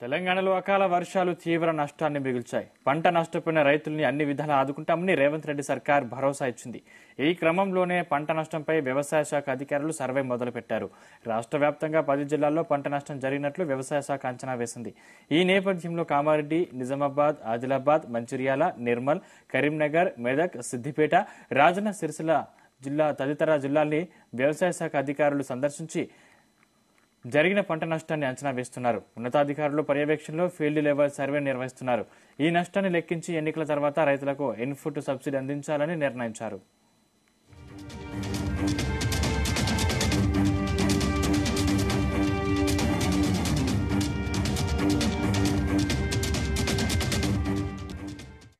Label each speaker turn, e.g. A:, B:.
A: తెలంగాణలో అకాల వర్షాలు తీవ్ర నష్టాన్ని మిగిల్చాయి. పంట నష్టపోయిన రైతుల్ని అన్ని విధాలా ఆదుకుంటామని రేవంత్ రెడ్డి సర్కార్ భరోసా ఇచ్చింది. ఈ క్రమంలోనే పంట నష్టంపై వ్యవసాయ శాఖ అధికారులు సర్వే మొదలుపెట్టారు. రాష్ట్ర వ్యాప్తంగా పది జిల్లాల్లో పంట నష్టం జరిగినట్లు వ్యవసాయ శాఖ అంచనా వేసింది. ఈ నేపథ్యంలో కామారెడ్డి నిజామాబాద్ ఆదిలాబాద్ మంచిర్యాల నిర్మల్ కరీంనగర్ మెదక్ సిద్దిపేట రాజన్న సిరిసిల్ల జిల్లా తదితర జిల్లాల్ని వ్యవసాయ శాఖ అధికారులు సందర్శించి జరిగిన పంట నష్టాన్ని అంచనా వేస్తున్నారు. ఉన్నతాధికారులు పర్యవేక్షణలో ఫీల్డ్ లెవెల్ సర్వే నిర్వహిస్తున్నారు. ఈ నష్టాన్ని లెక్కించి ఎన్నికల తర్వాత రైతులకు ఇన్పుట్ సబ్సిడీ అందించాలని నిర్ణయించారు.